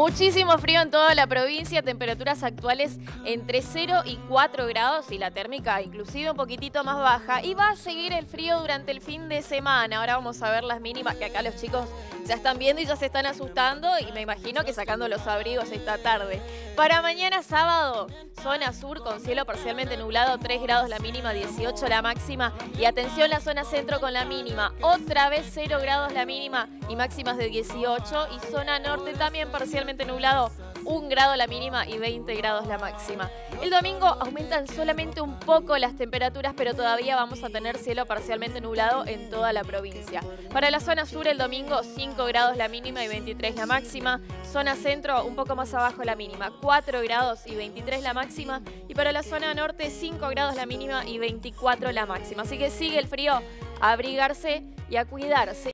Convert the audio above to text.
Muchísimo frío en toda la provincia, temperaturas actuales entre 0 y 4 grados y la térmica inclusive un poquitito más baja. Y va a seguir el frío durante el fin de semana. Ahora vamos a ver las mínimas que acá los chicos ya están viendo y ya se están asustando y me imagino que sacando los abrigos esta tarde. Para mañana sábado, zona sur con cielo parcialmente nublado, 3 grados la mínima, 18 la máxima. Y atención la zona centro con la mínima, otra vez 0 grados la mínima y máximas de 18. Y zona norte también parcialmente nublado, 1 grado la mínima y 20 grados la máxima. El domingo aumentan solamente un poco las temperaturas, pero todavía vamos a tener cielo parcialmente nublado en toda la provincia. Para la zona sur el domingo 5 grados la mínima y 23 la máxima. Zona centro un poco más abajo la mínima, 4 grados y 23 la máxima. Y para la zona norte 5 grados la mínima y 24 la máxima. Así que sigue el frío, a abrigarse y a cuidarse.